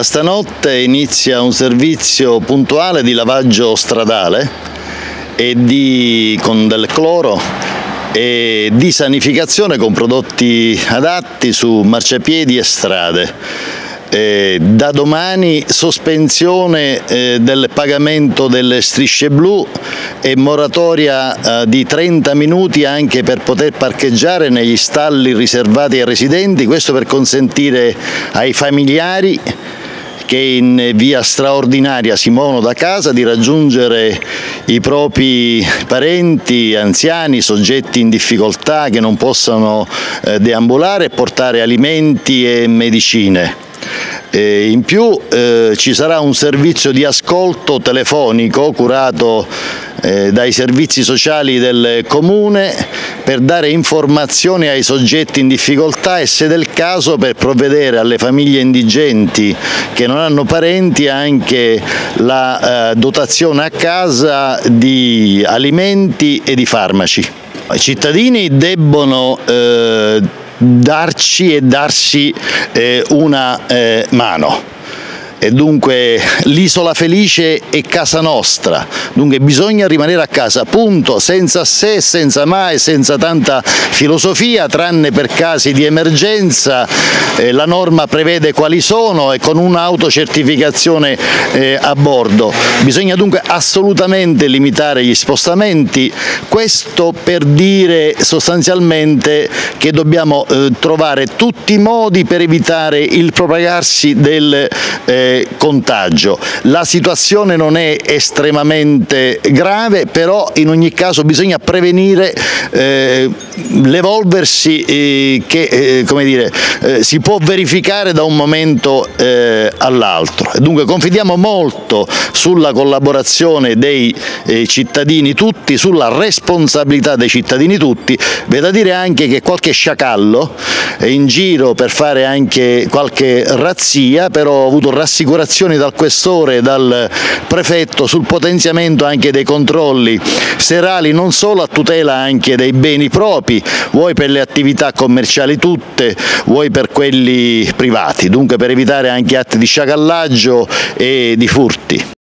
Da stanotte inizia un servizio puntuale di lavaggio stradale e di, con del cloro e di sanificazione con prodotti adatti su marciapiedi e strade. Eh, da domani sospensione eh, del pagamento delle strisce blu e moratoria eh, di 30 minuti anche per poter parcheggiare negli stalli riservati ai residenti, questo per consentire ai familiari che in via straordinaria si muovono da casa di raggiungere i propri parenti, anziani, soggetti in difficoltà che non possano eh, deambulare e portare alimenti e medicine. In più eh, ci sarà un servizio di ascolto telefonico curato eh, dai servizi sociali del Comune per dare informazioni ai soggetti in difficoltà e se del caso per provvedere alle famiglie indigenti che non hanno parenti anche la eh, dotazione a casa di alimenti e di farmaci. I cittadini debbono eh, darci e darsi eh, una eh, mano e dunque l'isola felice è casa nostra, dunque bisogna rimanere a casa, punto, senza se, senza mai, senza tanta filosofia, tranne per casi di emergenza, eh, la norma prevede quali sono e con un'autocertificazione eh, a bordo. Bisogna dunque assolutamente limitare gli spostamenti, questo per dire sostanzialmente che dobbiamo eh, trovare tutti i modi per evitare il propagarsi del eh, contagio. La situazione non è estremamente grave, però in ogni caso bisogna prevenire eh, l'evolversi eh, che eh, dire, eh, si può verificare da un momento eh, all'altro. Dunque confidiamo molto sulla collaborazione dei eh, cittadini tutti, sulla responsabilità dei cittadini tutti, Vedo da dire anche che qualche sciacallo è in giro per fare anche qualche razzia, però ho avuto rassicurazione assicurazioni dal questore e dal prefetto sul potenziamento anche dei controlli serali non solo a tutela anche dei beni propri, vuoi per le attività commerciali tutte, vuoi per quelli privati, dunque per evitare anche atti di sciacallaggio e di furti.